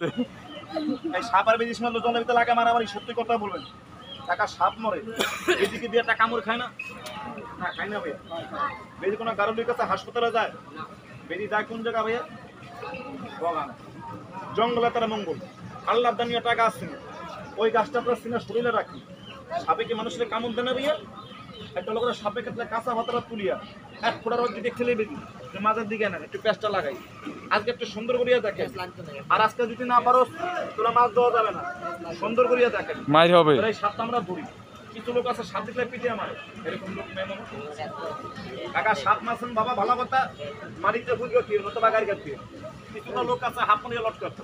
এই সাপ আর বেশি সময় জলের ভিতরে লাগে মারামারি, সত্যি কথা বলবেন। টাকা সাপ মরে। এদিকে দিয়ে একটা কামড় খায় না? না, খায় না ভাইয়া। বেশি কোনো গারুলির কাছে হাসপাতালে যায়? বেশি যায় কোন জায়গা ভাইয়া? বগান জঙ্গলে তারা মঙ্গল। আল্লাহ দানিয়া টাকা আসছে ওই গাছটা আপনার সিনা শরীরে রাখি। সাপে কি মানুষের কামড় দেয় না ভাইয়া? একটা লোকের সাপে ক্ষেত্রে কাঁচা ভাতটা তুলিয়া এক ফোটার রোদ দিকে খেলে বেরি মাঝের দিকে না একটু পেঁচটা লাগাই। আজকে একটু সুন্দর করিয়া দেখেন। আর আজকে যদি না পারো তোরা মাছ দেওয়া যাবে না। সুন্দর করিয়া দেখেন। মাইর হবে। এই সাপটা আমরা ধরি। কিছু লোক আছে সাপ দিতে পিঠে আমার এরকম লোক মেয়ে মামা কাকা সাপ মাছেন বাবা ভালো কথা। মাটিতে বুঝবে কি নতো বাগার গেছে কিছু লোক আছে হাত নিয়ে লট করতে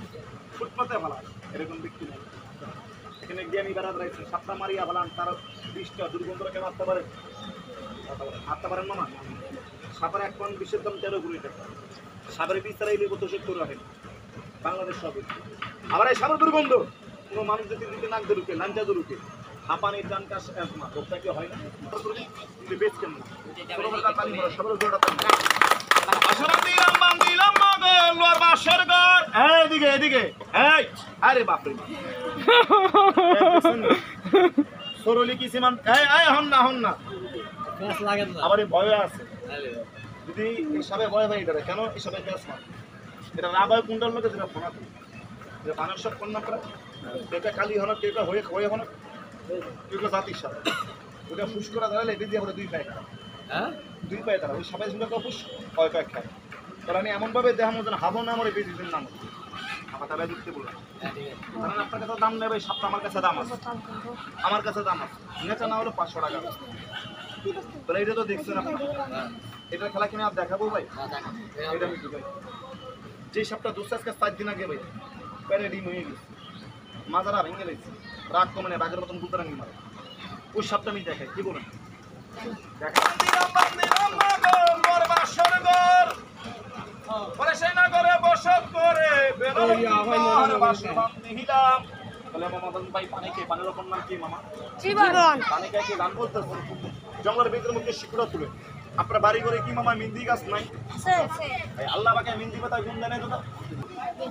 ফুটপাতে ভালো। এরকম ব্যক্তি নেই। এখানে জ্ঞানী বেড়াতে রয়েছে সাপটা মারিয়া ভালান তার বিষটা দুর্গন্ধকে মারতে পারে? মারতে পারেন মামা সাপের এক পয়েন্ট বিশের দাম তেরো কোটি টাকা সাপের বিষ তারা ইলিশ বছর সত্তর রাখেন? বাংলাদেশ সবে। আবার এই সাপের দুর্গন্ধ। কোনো মানুষ যদি দিতে নাক ধরুকে, লাঞ্চা ধরুকে, হাঁপানি, টান, কাশ অ্যাজমা রোগটা কি হয় না? কিন্তু বেচ কেন কোনো এদিকে এদিকে এই, আরে বাপরে। সরলি কি সীমান এই হন না হন না। আবার এই ভয় আছে। যদি হিসাবে ভয় ভাই এটা কেন হিসাবে গ্যাস না এটা রাবায় কুন্ডাল লোকে যেটা ফোনা যে পানের সব কন্যা করে কেটা কালি হন কেটা হয়ে হয়ে হন কেটা জাতির সাথে। ওটা ফুস করা দাঁড়ালে এটি দিয়ে আমরা দুই পায়ে খায় দুই পায়ে তারা ওই সবাই শুনে তো ফুস কয় পায়ে খায়। তাহলে আমি এমনভাবে দেখানো যেন হাবো না আমার এই বেশির নাম। আমার তাহলে দিতে বললাম। কারণ আপনার কাছে দাম নেবে সাপটা আমার কাছে দাম আছে। আমার কাছে দাম আছে। নেচা না হলে পাঁচশো টাকা। তাহলে এটা তো দেখছেন আপনার এটার খেলা কিনে আর দেখাবো ভাই? এটা আমি ভাই যে সাপটা দুশো আজকে চার দিন আগে ভাই প্যারে ডিম হয়ে গেছে। মাজারা ভেঙে গেছে রাগ কমে নেই বাঘের মতন গুতারাঙ্গি মারে। ওই সাপটা আমি দেখাই কি বলেন? বসত তাহলে মামা ভাই পানি খেয়ে পানির রকম নাম কি মামা? জীবন। পানি খাই কি গান বলতেছেন? জঙ্গলের মধ্যে শিকুড়া তুলে। আপনার বাড়ি করে কি মামা মিন্দি গাছ নাই? আল্লাহ বাকে মিন্দি পাতা গুণ দেয় তো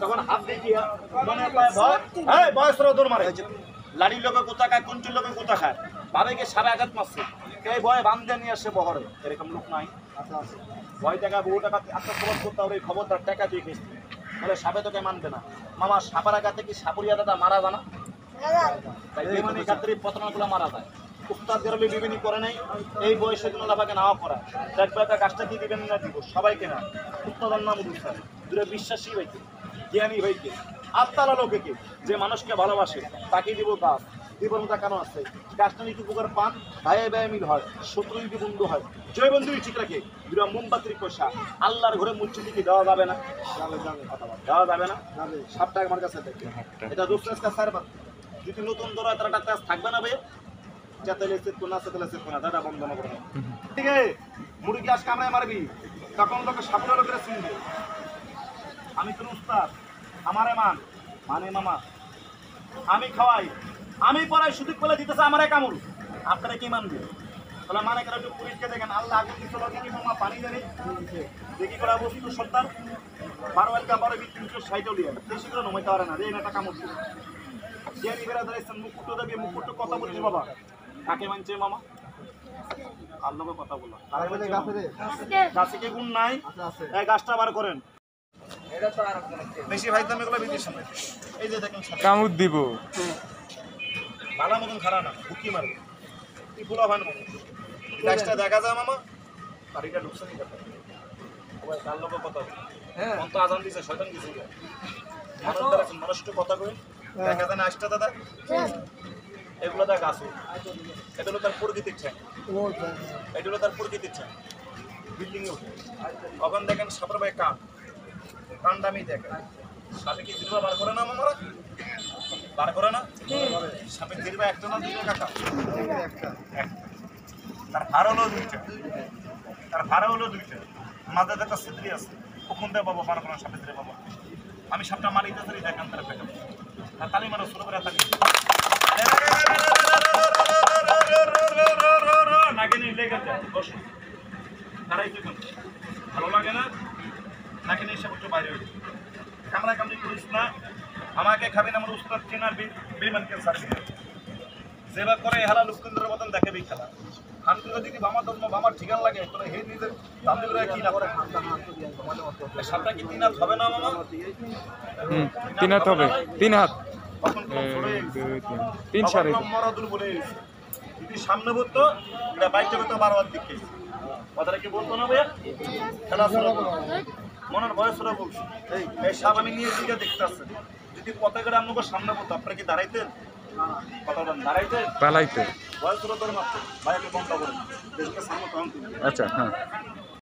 তখন হাত দেখিয়া মনে পায় ভয়? এই বয়স দৌড় মারে। লাড়ির লোকে কোথা খায় কুঞ্চুর লোকে কোথা খায়। বাবাকে সারা আঘাত মারছে। এই ভয় বান্ধে নিয়ে আসে বহরে? এরকম লোক নাই। ভয় টাকা বহু টাকা আত্মপ্রবাদ করতে হবে খবরদার টাকা দিয়ে খেয়েছি। তাহলে সাপে তোকে মানবে না। মামা সাপার আঘাতে কি সাপুরিয়া দাদা মারা জানা তাই খাতিরে পতনাগুলো মারা যায়। করে এই বয়সে করা। দেখবে না দিব, সবাইকে না। নাম বিশ্বাসী হইতে জ্ঞানী হইতে আত্মারা লোকে যে মানুষকে ভালোবাসে তাকে দিব গাছ জীবনটা কেন আছে? গাছটা নিতে উপকার পান ভাইয়ে ব্যয় মিল হয় শত্রু যদি বন্ধু হয়। জয় বন্ধু ঠিক রাখে দুরা মোমবাতির পয়সা আল্লাহর ঘরে মুচ্ছি দিকে দেওয়া যাবে না। দেওয়া যাবে না? সাতটা আমার কাছে দেখে। এটা দুসরাস কাছে স্যার যদি নতুন ধরা তারা ডাক্তার থাকবে না ভাই চেতালে সেট কোনা চেতালে সেট কোনা দাদা বন্ধ না করো। ঠিক আছে? মুরগি আজ কামড়ায় মারবি। তখন তোকে সাপড়ার করে চিনবে আমি তোর উস্তাদ আমারে মান। মানে মামা। আমি খাওয়াই। আমি পড়াই সুযোগ পেলে দিতেছে আমার এক কামড় আপনারা কি মানবে তাহলে মানে করে একটু পুলিশকে দেখেন আল্লাহ আগে কিছু লোক কি মামা পানি জানি? দেখি করা বস্তু সত্তার বারো এলকা বারো বিশ তিনশো সাইকেল দিয়ে বেশি করে নমাইতে পারে না রে একটা কামড় দিয়ে যে নিবেরা দাঁড়িয়েছেন মুকুট দেবে মুকুট কথা বলিস বাবা। কাকে মানছে মামা? আর লোকে কথা বলো গাছে কি গুণ নাই। এই গাছটা বার করেন। বেশি ভাই দাম এগুলো বিদেশ। সামনে এই যে দেখেন কামুদ দিব। ভালো মতন খারাপ না বুকি মারবে। তুই পুরো হয় না গাছটা দেখা যায় মামা বাড়িটা ঢুকছে নি কথা সবাই কার লোকে কথা বলে। মন তো আজান দিছে শয়তান দিছে মানুষ দ্বারা মানুষ একটু কথা কই। দেখা যায় না আসটা দাদা এগুলো দেখ আছে। এটা হলো তার প্রকৃতির ঠ্যাং। এটা হলো তার প্রকৃতির ঠ্যাং। বিল্ডিং এ উঠে। তখন দেখেন সাপের ভাই কান কানটা আমি দেখেন সাপে কি দীর্ঘ বার করে না মামারা? বার করে না। সাপে দীর্ঘ একটা না দুইটা কাকা তার ভাড়া হলো দুইটা। তার ভাড়া হলো দুইটা। মাঝে একটা সিদ্রি আছে। কখন দেয় বাবা বার করেন সাপে দিয়ে বাবা আমি সাপটা মারিতে চাই দেখান তার পেটে। তার তালি মারো শুরু করে তালি। নাকি নেই লেগে যায় বসো। তুই কোন? ভালো লাগে না? নাকি নেই সব একটু বাইরে কামড়া কামড়ি করিস না। আমাকে খাবেন আমার উস্তাদ চেনার বিমানকে সার্ভিস সেবা করে হেলা লুকুন্দ্রের মতন দেখে বি খেলা। হানকে যদি বামা ধর্ম বামার ঠিকান লাগে তাহলে হে নিজের তামিলরা কি না করে? সাতটা কি তিন হাত হবে না মামা? তিন হাত হবে তিন হাত। তিন। সাড়ে মরাদুর বলে। যদি সামনে বলতো এটা বাইকটা হতো বারো হাত দিকে কথাটা কি বলতো না ভাইয়া? করতো। মনের বয়স ওরা বলছে এই সাপ আমি নিয়ে দিকে দেখতে আসছে যদি পতাকাটা আপনাকে সামনে বলতো আপনারা কি দাঁড়াইতেন? পালাইতে আচ্ছা হ্যাঁ।